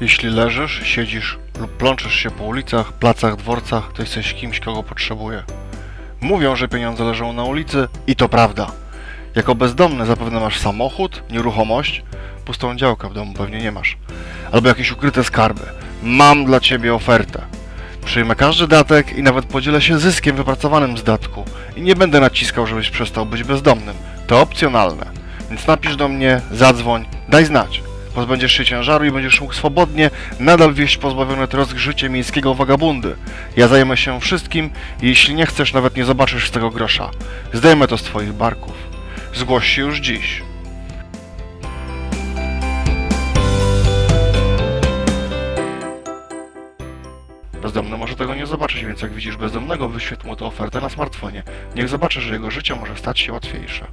Jeśli leżysz, siedzisz lub plączysz się po ulicach, placach, dworcach, to jesteś kimś, kogo potrzebuje. Mówią, że pieniądze leżą na ulicy i to prawda. Jako bezdomny zapewne masz samochód, nieruchomość, pustą działkę w domu pewnie nie masz. Albo jakieś ukryte skarby. Mam dla ciebie ofertę. Przyjmę każdy datek i nawet podzielę się zyskiem wypracowanym z datku. I nie będę naciskał, żebyś przestał być bezdomnym. To opcjonalne. Więc napisz do mnie, zadzwoń, daj znać. Pozbędziesz się ciężaru i będziesz mógł swobodnie nadal wieść pozbawione trosk życie miejskiego wagabundy. Ja zajmę się wszystkim i jeśli nie chcesz, nawet nie zobaczysz z tego grosza. Zdejmę to z twoich barków. Zgłoś się już dziś. Bezdomny może tego nie zobaczyć, więc jak widzisz bezdomnego, wyświetl mu tę ofertę na smartfonie. Niech zobaczy, że jego życie może stać się łatwiejsze.